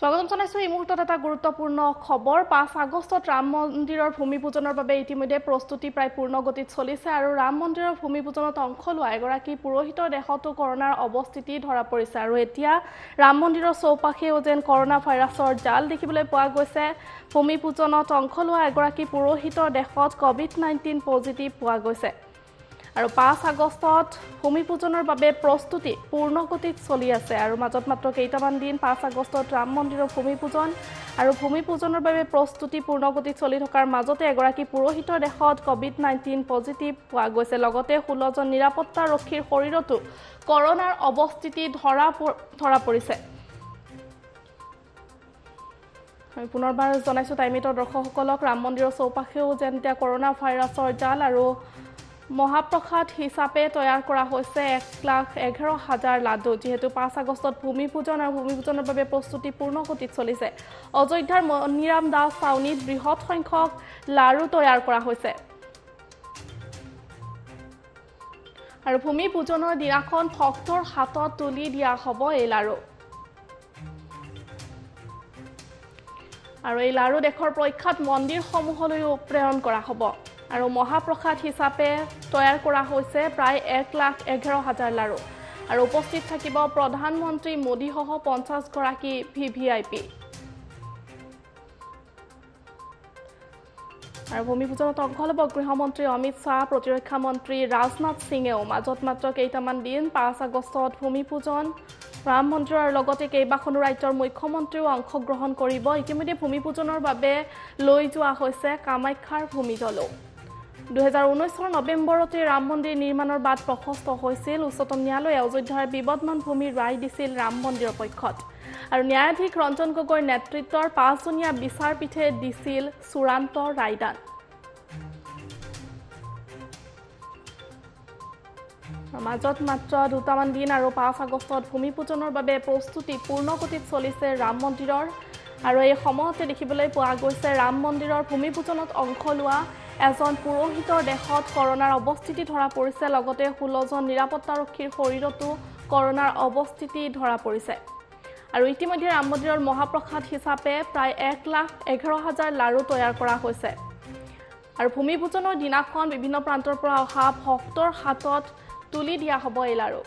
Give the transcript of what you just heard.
স্বাগতম জনাইছো। এই মুহূৰ্তত এটা গুৰুত্বপূৰ্ণ খবৰ পাঁচ আগষ্টত ৰাম মন্দিৰৰ ভূমি পূজনৰ বাবে ইতিমধ্যে প্ৰস্তুতি প্ৰায় পূৰ্ণ গতিত চলিছে আৰু ৰাম মন্দিৰৰ ভূমি পূজনত অংশ লোৱা এগৰাকী পুৰোহিতৰ দেশতো কৰোণাৰ অৱস্থিতি ধৰা পৰিছে। আৰু এতিয়া ৰাম মন্দিৰৰ চৌপাশেও যেন কৰোণা ভাইৰাছৰ জাল দেখিবলৈ পোৱা গৈছে। ভূমি পূজনত অংশ লোৱা এগৰাকী পুৰোহিতৰ দেশত কভিড নাইণ্টিন পজিটিভ পোৱা গৈছে। আৰু পাঁচ আগষ্টত ভূমি পূজনৰ বাবে প্ৰস্তুতি পূৰ্ণগতিত চলি আছে আৰু মাজত মাত্ৰ কেইটামান দিন পাঁচ আগষ্টত ৰাম মন্দিৰৰ ভূমি পূজন আৰু ভূমি পূজনৰ বাবে প্ৰস্তুতি পূৰ্ণগতিত চলি থকাৰ মাজতে এগৰাকী পুৰোহিতৰ দেশত কভিড নাইণ্টিন পজিটিভ পোৱা গৈছে। লগতে ষোল্লজন নিৰাপত্তাৰক্ষীৰ শৰীৰতো কৰোণাৰ অৱস্থিতি ধৰা ধৰা পৰিছে। আমি পুনৰবাৰ জনাইছোঁ টাইমিটৰ দৰ্শকসকলক ৰাম মন্দিৰৰ চৌপাশেও যেন এতিয়া কৰোণা ভাইৰাছৰ জাল আৰু মহাপ্ৰসাদ হিচাপে তৈয়াৰ কৰা হৈছে এক লাখ এঘাৰ হাজাৰ লাডু যিহেতু পাঁচ আগষ্টত ভূমি পূজন আৰু ভূমি পূজনৰ বাবে প্ৰস্তুতি পূৰ্ণগতিত চলিছে। অযোধ্যাৰ মণিৰাম দাস চাউনীত বৃহৎ সংখ্যক লাড়ু তৈয়াৰ কৰা হৈছে। আৰু ভূমি পূজনৰ দিনাখন ভক্তৰ হাতত তুলি দিয়া হ'ব এই লাড়ু। আৰু এই লাড়ু দেশৰ প্ৰখ্যাত মন্দিৰসমূহলৈও প্ৰেৰণ কৰা হ'ব। আৰু মহাপ্ৰসাদ হিচাপে তৈয়াৰ কৰা হৈছে প্ৰায় এক লাখ এঘাৰ হাজাৰ লাড়ু। আৰু উপস্থিত থাকিব প্ৰধানমন্ত্ৰী মোদীসহ পঞ্চাছগৰাকী ভি ভি আই পি আৰু ভূমি পূজনত অংশ ল'ব গৃহমন্ত্ৰী অমিত শ্বাহ প্ৰতিৰক্ষা মন্ত্ৰী ৰাজনাথ সিঙেও। মাজত মাত্ৰ কেইটামান দিন পাঁচ আগষ্টত ভূমি পূজন ৰাম মন্দিৰৰ লগতে কেইবাখনো ৰাজ্যৰ মুখ্যমন্ত্ৰীও অংশগ্ৰহণ কৰিব। ইতিমধ্যে ভূমি পূজনৰ বাবে লৈ যোৱা হৈছে কামাখ্যাৰ ভূমিদলো ঊনৈছ চনৰ নৱেম্বৰতে ৰাম মন্দিৰ নিৰ্মাণৰ বাট প্ৰশস্ত হৈছিল। উচ্চতম ন্যায়ালয়ে অযোধ্যাৰ বিবদমান ভূমি ৰায় দিছিল ৰাম মন্দিৰৰ পক্ষত। আৰু ন্যায়াধীশ ৰঞ্জন গগৈৰ নেতৃত্বৰ পাঁচজনীয়া বিচাৰপীঠে দিছিল চূড়ান্ত ৰায়দান। মাজত মাত্ৰ দুটামান দিন আৰু পাঁচ আগষ্টত ভূমি পূজনৰ বাবে প্ৰস্তুতি পূৰ্ণগতিত চলিছে ৰাম মন্দিৰৰ আৰু এই সময়তে দেখিবলৈ পোৱা গৈছে ৰাম মন্দিৰৰ ভূমি পূজনত অংশ লোৱা এজন পুৰোহিতৰ দেশত কৰোণাৰ অৱস্থিতি ধৰা পৰিছে। লগতে ষোল্লজন নিৰাপত্তাৰক্ষীৰ শৰীৰতো কৰোণাৰ অৱস্থিতি ধৰা পৰিছে। আৰু ইতিমধ্যে ৰাম মন্দিৰৰ মহাপ্ৰসাদ হিচাপে প্ৰায় এক লাখ এঘাৰ হাজাৰ লাড়ু তৈয়াৰ কৰা হৈছে। আৰু ভূমি পূজনৰ দিনাখন বিভিন্ন প্ৰান্তৰ পৰা অহা ভক্তৰ হাতত তুলি দিয়া হ'ব এই লাড়ু।